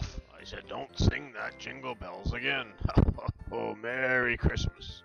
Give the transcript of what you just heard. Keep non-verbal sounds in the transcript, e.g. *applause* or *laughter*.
I said, don't sing that jingle bells again. *laughs* oh, Merry Christmas.